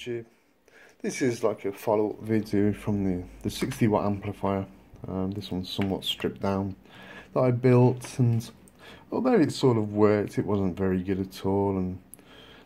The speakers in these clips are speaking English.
YouTube. This is like a follow-up video from the, the 60 watt amplifier. Um, this one's somewhat stripped down that I built and although it sort of worked it wasn't very good at all and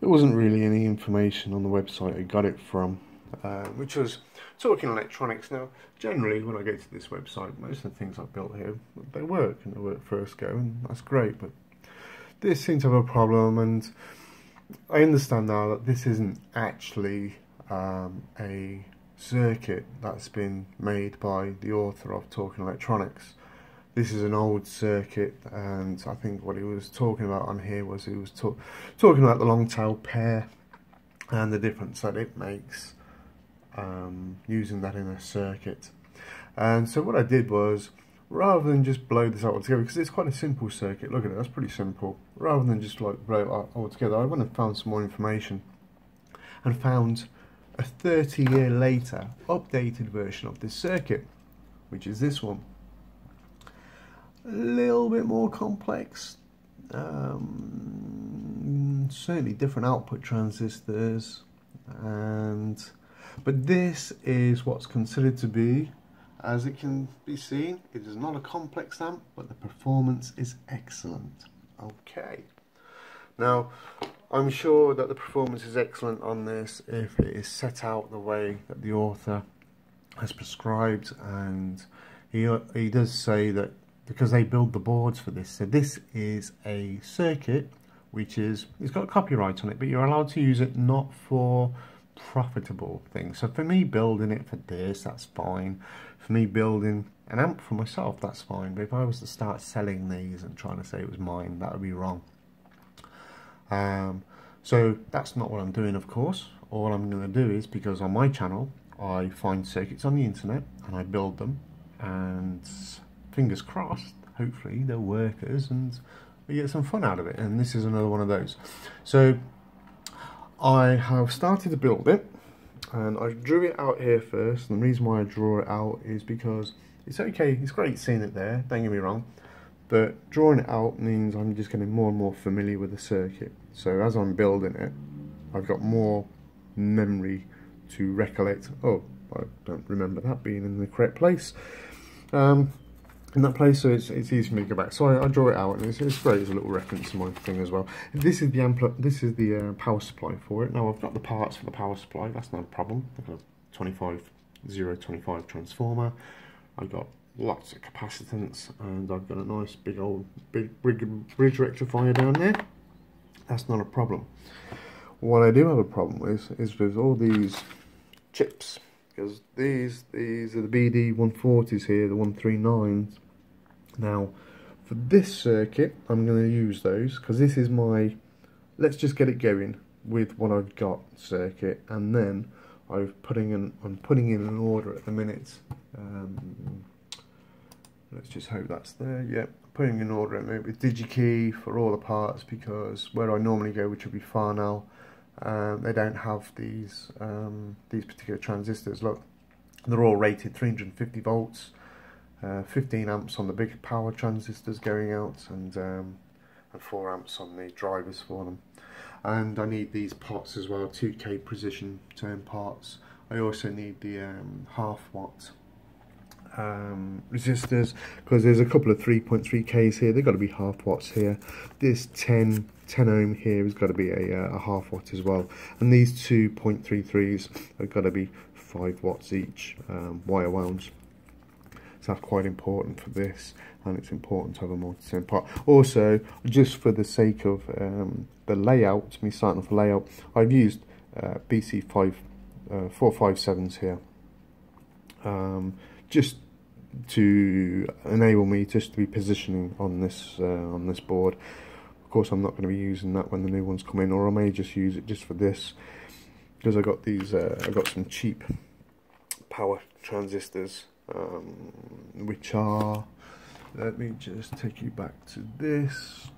there wasn't really any information on the website I got it from uh, which was Talking Electronics. Now generally when I go to this website most of the things I've built here they work and they work first go and that's great but this seems to have a problem and I understand now that this isn't actually um, a circuit that's been made by the author of Talking Electronics. This is an old circuit and I think what he was talking about on here was he was talk talking about the long tail pair and the difference that it makes um, using that in a circuit. And so what I did was rather than just blow this out altogether, because it's quite a simple circuit, look at it, that's pretty simple. Rather than just like blow it out altogether, I went and found some more information and found a 30 year later updated version of this circuit, which is this one. A little bit more complex, um, certainly different output transistors, and but this is what's considered to be as it can be seen, it is not a complex amp, but the performance is excellent. Okay. Now, I'm sure that the performance is excellent on this if it is set out the way that the author has prescribed and he, he does say that because they build the boards for this, so this is a circuit which is, it's got copyright on it, but you're allowed to use it not for profitable thing. So for me building it for this, that's fine. For me building an amp for myself, that's fine. But if I was to start selling these and trying to say it was mine, that would be wrong. Um, so that's not what I'm doing, of course. All I'm going to do is, because on my channel, I find circuits on the internet and I build them. And fingers crossed, hopefully they're workers and we get some fun out of it. And this is another one of those. So I have started to build it and I drew it out here first and the reason why I draw it out is because it's okay, it's great seeing it there, don't get me wrong but drawing it out means I'm just getting more and more familiar with the circuit. So as I'm building it I've got more memory to recollect oh I don't remember that being in the correct place. Um, in that place, so it's, it's easy for me to go back. So I, I draw it out, and it's, it's, great as a little reference to my thing as well. This is the ampli this is the uh, power supply for it. Now I've got the parts for the power supply. That's not a problem. I've got a 25 025 transformer. I've got lots of capacitance, and I've got a nice big old big bridge, bridge rectifier down there. That's not a problem. What I do have a problem with is with all these chips because these these are the BD 140s here, the 139s. Now, for this circuit, I'm going to use those because this is my let's just get it going with what I've got circuit, and then I'm putting in I'm putting in an order at the minute. Um, let's just hope that's there. Yep, putting in order at the minute with DigiKey for all the parts because where I normally go, which would be Farnell um, they don't have these um, these particular transistors. Look, they're all rated 350 volts, uh, 15 amps on the big power transistors going out, and um, and 4 amps on the drivers for them. And I need these pots as well, 2K precision turn pots. I also need the um, half watt um, resistors because there's a couple of 3.3Ks here. They've got to be half watts here. This 10 10 ohm here has got to be a, uh, a half watt as well. And these two 0.33s have got to be 5 watts each um, wire wounds. So that's quite important for this and it's important to have a multi-turn pot. Also, just for the sake of um, the layout, me starting off the layout, I've used uh, BC5 uh, 457s here. Um, just to enable me just to be positioning on this uh, on this board. Of course I'm not going to be using that when the new ones come in or I may just use it just for this because I got these uh, I got some cheap power transistors um, which are let me just take you back to this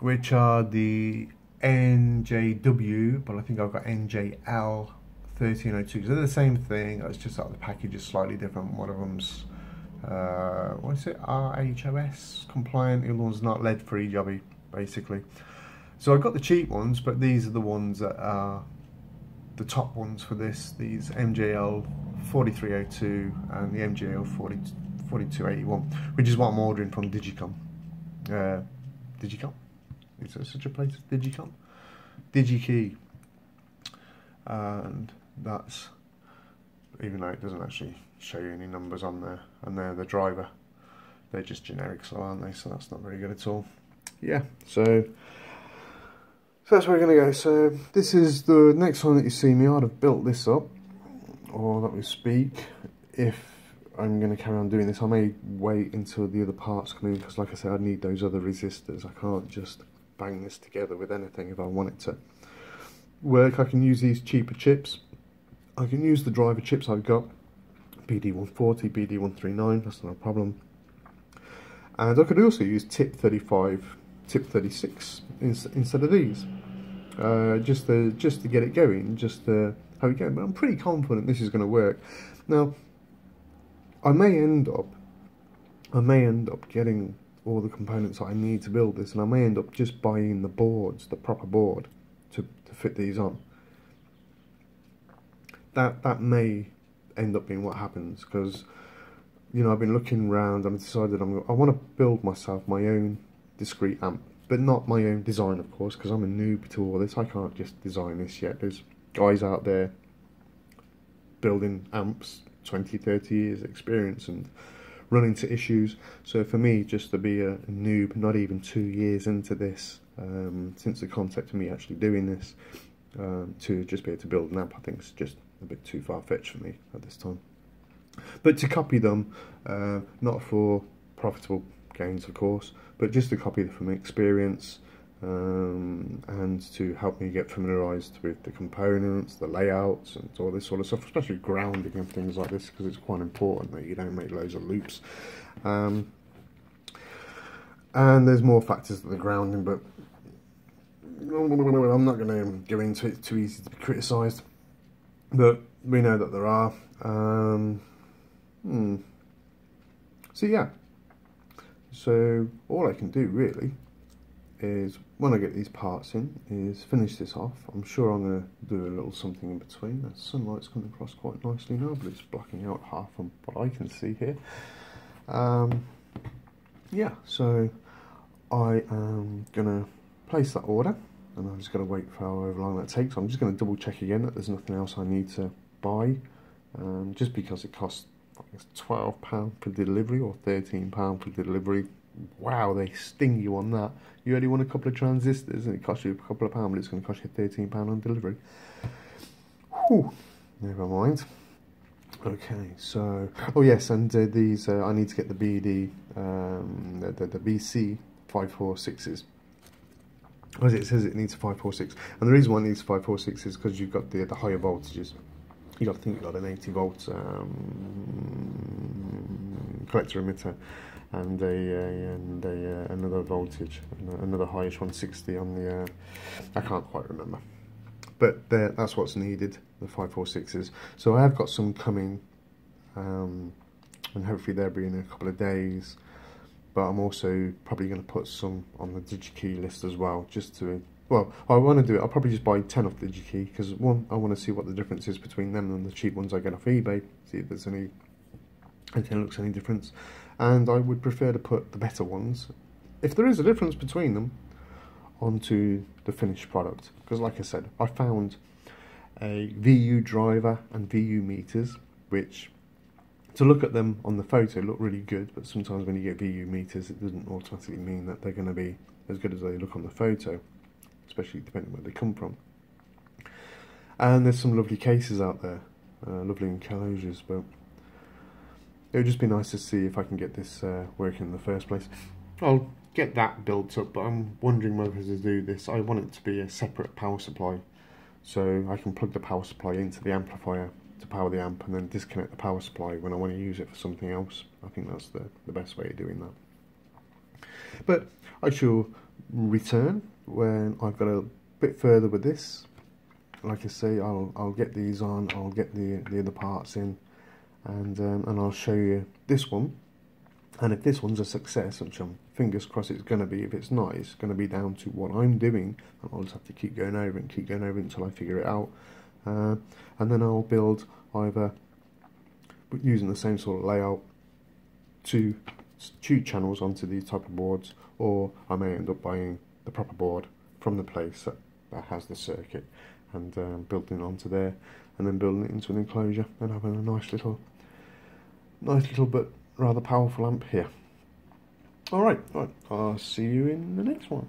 which are the NJW but I think I've got NJL 1302 because they're the same thing it's just that the package is slightly different one of them's uh, what is it RoHS compliant the other one's not lead free jobby basically So I've got the cheap ones, but these are the ones that are the top ones for this. These MJL 4302 and the MJL 40, 4281, which is what I'm ordering from Digicom. Uh, Digicom? Is there such a place Digicom? DigiKey. And that's, even though it doesn't actually show you any numbers on there, and they're the driver. They're just generic, so aren't they? So that's not very good at all. Yeah, so so that's where we're going to go. So this is the next time that you see me. I'd have built this up, or that we speak, if I'm going to carry on doing this. I may wait until the other parts come in, because like I said, I need those other resistors. I can't just bang this together with anything if I want it to work. I can use these cheaper chips. I can use the driver chips I've got, BD140, BD139, that's not a problem. And I could also use tip 35 tip 36 instead of these. Uh, just to just to get it going just to have it going. But I'm pretty confident this is going to work. Now I may end up I may end up getting all the components that I need to build this and I may end up just buying the boards the proper board to, to fit these on that that may end up being what happens because you know I've been looking around and I decided I'm I want to build myself my own discrete amp, but not my own design, of course, because I'm a noob to all this. I can't just design this yet. There's guys out there building amps, 20, 30 years experience and run into issues. So for me, just to be a, a noob, not even two years into this, um, since the concept of me actually doing this, um, to just be able to build an amp, I think is just a bit too far-fetched for me at this time. But to copy them, uh, not for profitable gains, of course, but just to copy them from experience um, and to help me get familiarized with the components, the layouts, and all this sort of stuff, especially grounding and things like this, because it's quite important that you don't make loads of loops. Um, and there's more factors to the grounding, but I'm not going to go into it, too easy to be criticised. But we know that there are. Um, hmm. So yeah, so all I can do really is when I get these parts in is finish this off. I'm sure I'm going to do a little something in between. The sunlight's coming across quite nicely now, but it's blocking out half of what I can see here. Um, yeah, so I am going to place that order and I'm just going to wait for however long that takes. I'm just going to double check again that there's nothing else I need to buy um, just because it costs it's twelve pound for delivery or thirteen pound for delivery. Wow, they sting you on that. You only want a couple of transistors and it costs you a couple of pound, but it's going to cost you thirteen pound on delivery. Whew, never mind. Okay, so oh yes, and uh, these uh, I need to get the BD, um, the, the, the BC five four sixes. As it says, it needs five four six, and the reason why it needs five four six is because you've got the the higher voltages you got to think you've got an 80 volt um, collector emitter and a, a and a, uh, another voltage, another highish 160 on the. Uh, I can't quite remember, but that's what's needed. The 546s. So I have got some coming, um, and hopefully they'll be in a couple of days. But I'm also probably going to put some on the DigiKey list as well, just to well, I want to do it. I'll probably just buy 10 off DigiKey because one, I want to see what the difference is between them and the cheap ones I get off eBay. See if there's any, if anything looks any difference. And I would prefer to put the better ones, if there is a difference between them, onto the finished product. Because like I said, I found a VU driver and VU meters, which to look at them on the photo look really good, but sometimes when you get VU meters, it doesn't automatically mean that they're going to be as good as they look on the photo especially depending where they come from. And there's some lovely cases out there, uh, lovely enclosures, but it would just be nice to see if I can get this uh, working in the first place. I'll get that built up, but I'm wondering whether to do this. I want it to be a separate power supply, so I can plug the power supply into the amplifier to power the amp and then disconnect the power supply when I want to use it for something else. I think that's the, the best way of doing that. But I shall return when I've got a bit further with this like I say I'll, I'll get these on I'll get the, the other parts in and um, and I'll show you this one And if this one's a success, which I'm fingers crossed it's going to be, if it's not, it's going to be down to what I'm doing, and I'll just have to keep going over and keep going over until I figure it out. And then I'll build either using the same sort of layout two two channels onto these type of boards, or I may end up buying the proper board from the place that, that has the circuit and um, building onto there, and then building it into an enclosure and having a nice little, nice little but rather powerful amp here. All right, all right. I'll see you in the next one.